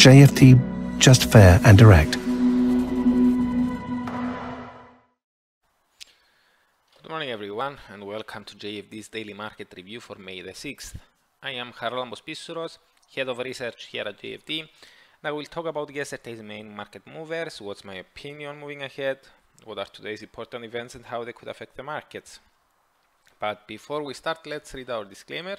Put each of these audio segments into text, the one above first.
JFD, just fair and direct. Good morning everyone and welcome to JFD's daily market review for May the 6th. I am Charalambos Pissouros, head of research here at JFD. Now we'll talk about yesterday's main market movers, what's my opinion moving ahead, what are today's important events and how they could affect the markets. But before we start, let's read our disclaimer.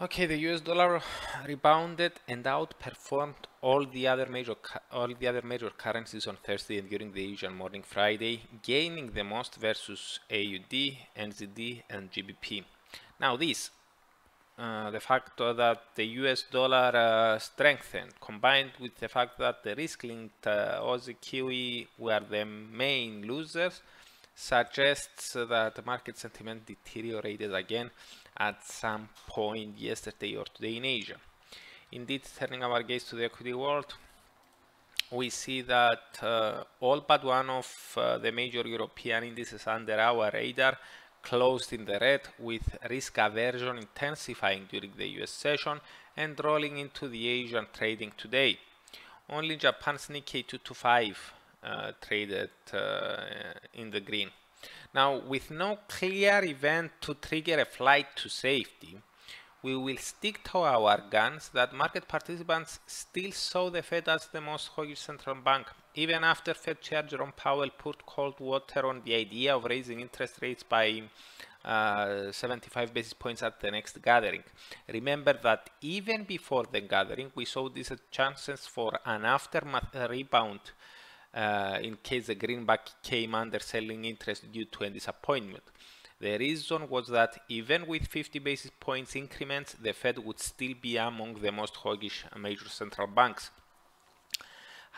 Okay, the US dollar rebounded and outperformed all the other major all the other major currencies on Thursday and during the Asian morning Friday, gaining the most versus AUD, NZD, and GBP. Now this, uh, the fact that the US dollar uh, strengthened, combined with the fact that the risk-linked uh, Aussie Kiwi were the main losers, suggests that market sentiment deteriorated again at some point yesterday or today in Asia. Indeed, turning our gaze to the equity world, we see that uh, all but one of uh, the major European indices under our radar closed in the red with risk aversion intensifying during the US session and rolling into the Asian trading today. Only Japan's Nikkei 225 uh, traded uh, in the green. Now, with no clear event to trigger a flight to safety, we will stick to our guns that market participants still saw the Fed as the most hawkish central bank, even after Fed Chair Jerome Powell poured cold water on the idea of raising interest rates by uh, 75 basis points at the next gathering. Remember that even before the gathering, we saw these chances for an aftermath rebound uh, in case the greenback came under selling interest due to a disappointment. The reason was that even with 50 basis points increments, the Fed would still be among the most hawkish major central banks.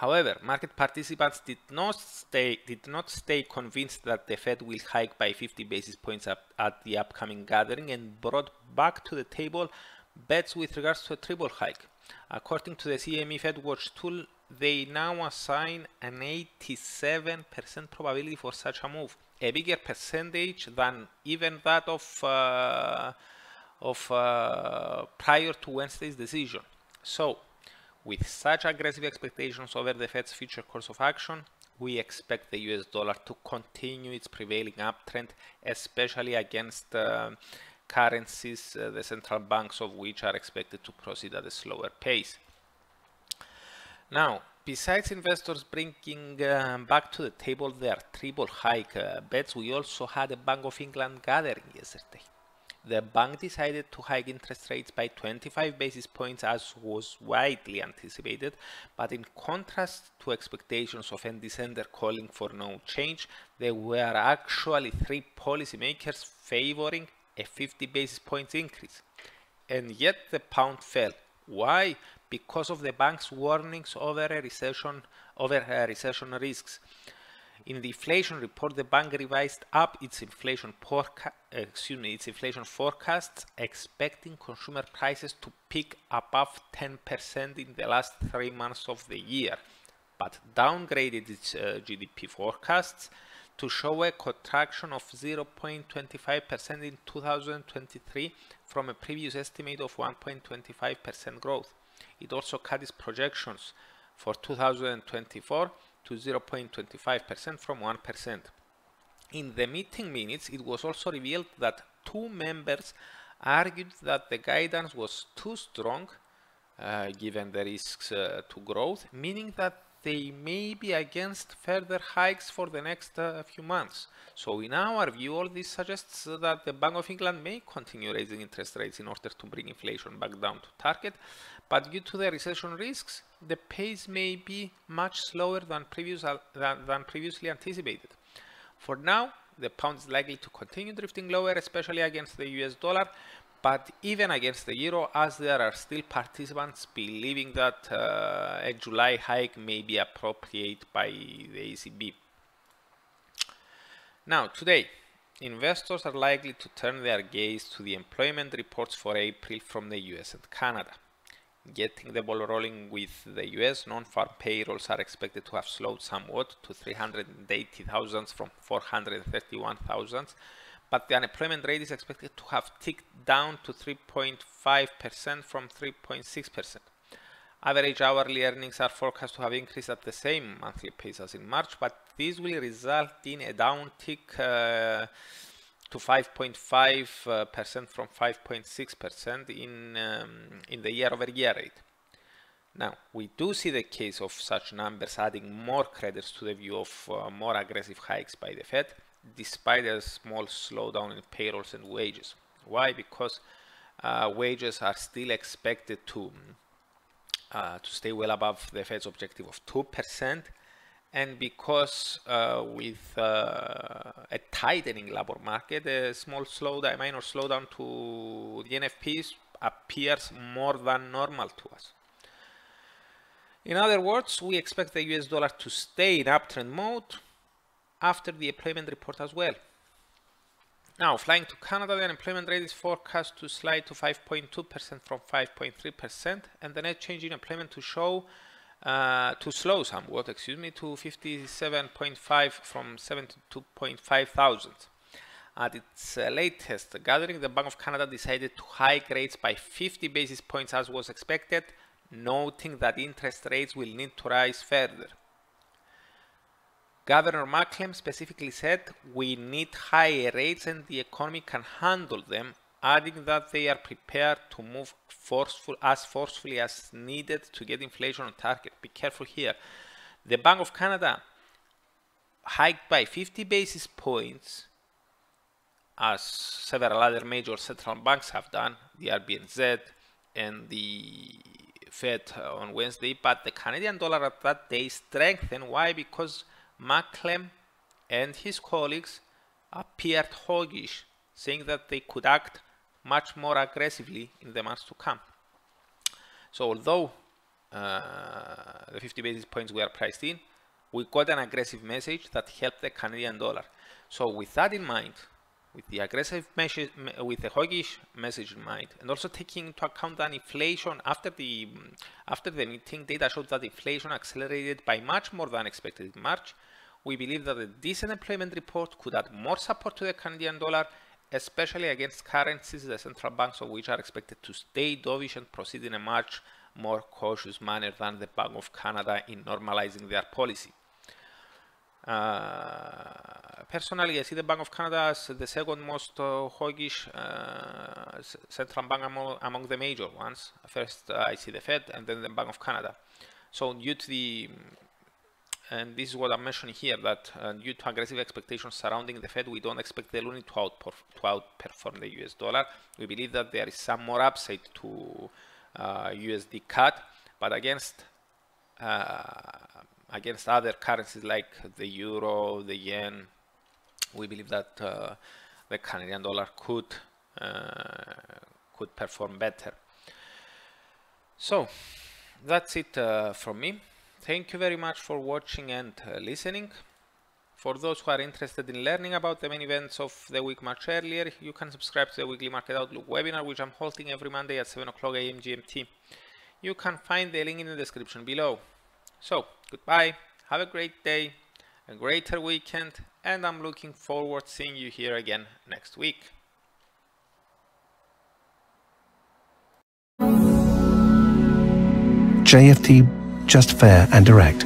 However, market participants did not stay did not stay convinced that the Fed will hike by 50 basis points at the upcoming gathering and brought back to the table bets with regards to a triple hike. According to the CME Fed Watch tool, they now assign an 87% probability for such a move, a bigger percentage than even that of uh, of uh, prior to Wednesday's decision. So, with such aggressive expectations over the Fed's future course of action, we expect the US dollar to continue its prevailing uptrend, especially against uh, currencies, uh, the central banks of which are expected to proceed at a slower pace. Now, besides investors bringing uh, back to the table their triple hike uh, bets, we also had a Bank of England gathering yesterday. The bank decided to hike interest rates by 25 basis points as was widely anticipated, but in contrast to expectations of Andy Sender calling for no change, there were actually three policymakers favoring a 50 basis points increase. And yet the pound fell. Why? Because of the bank's warnings over a recession over uh, recession risks. In the inflation report, the bank revised up its inflation excuse me, its inflation forecasts, expecting consumer prices to peak above 10% in the last three months of the year, but downgraded its uh, GDP forecasts to show a contraction of 0.25% in 2023 from a previous estimate of 1.25% growth. It also cut its projections for 2024 to 0.25% from 1%. In the meeting minutes, it was also revealed that two members argued that the guidance was too strong uh, given the risks uh, to growth, meaning that they may be against further hikes for the next uh, few months. So in our view, all this suggests that the Bank of England may continue raising interest rates in order to bring inflation back down to target, but due to the recession risks, the pace may be much slower than, previous, uh, than, than previously anticipated. For now, the pound is likely to continue drifting lower, especially against the US dollar, but even against the euro, as there are still participants believing that uh, a July hike may be appropriate by the ECB. Now, today, investors are likely to turn their gaze to the employment reports for April from the US and Canada. Getting the ball rolling with the US, non-farm payrolls are expected to have slowed somewhat to 380,000 from 431,000, but the unemployment rate is expected to have ticked down to 3.5% from 3.6%. Average hourly earnings are forecast to have increased at the same monthly pace as in March, but this will result in a downtick uh, to 5.5% from 5.6% in, um, in the year-over-year -year rate. Now, we do see the case of such numbers adding more credits to the view of uh, more aggressive hikes by the Fed, despite a small slowdown in payrolls and wages. Why? Because uh, wages are still expected to uh, to stay well above the Fed's objective of 2%. And because uh, with uh, a tightening labor market, a small slowdown, a minor slowdown to the NFPs appears more than normal to us. In other words, we expect the US dollar to stay in uptrend mode after the employment report as well. Now, flying to Canada, the unemployment rate is forecast to slide to 5.2% from 5.3%, and the net change in employment to show uh, to slow somewhat, excuse me, to 57.5 from 72.5 thousand. At its uh, latest gathering, the Bank of Canada decided to hike rates by 50 basis points as was expected, noting that interest rates will need to rise further. Governor Macklem specifically said we need higher rates and the economy can handle them, adding that they are prepared to move forceful, as forcefully as needed to get inflation on target. Be careful here. The Bank of Canada hiked by 50 basis points as several other major central banks have done, the RBNZ and the Fed on Wednesday, but the Canadian dollar at that day strengthened. Why? Because Macklem and his colleagues appeared hawkish, saying that they could act much more aggressively in the months to come. So although uh, the 50 basis points were priced in, we got an aggressive message that helped the Canadian dollar. So with that in mind, with the aggressive message, with the hawkish message in mind, and also taking into account that inflation after the after the meeting, data showed that inflation accelerated by much more than expected in March we believe that the decent employment report could add more support to the Canadian dollar, especially against currencies the central banks of which are expected to stay dovish and proceed in a much more cautious manner than the Bank of Canada in normalizing their policy. Uh, personally, I see the Bank of Canada as the second most uh, hawkish uh, central bank among, among, the major ones. First, uh, I see the Fed and then the Bank of Canada. So due to the and this is what I'm mentioning here, that uh, due to aggressive expectations surrounding the Fed, we don't expect the loonie to, to outperform the US dollar. We believe that there is some more upside to uh, USD CAD, but against uh, against other currencies like the euro, the yen, we believe that uh, the Canadian dollar could uh, could perform better. So that's it uh, from me. Thank you very much for watching and uh, listening. For those who are interested in learning about the main events of the week much earlier, you can subscribe to the weekly Market Outlook webinar, which I'm holding every Monday at 7 o'clock AM GMT. You can find the link in the description below. So, goodbye, have a great day, a greater weekend, and I'm looking forward to seeing you here again next week. JFD just fair and direct.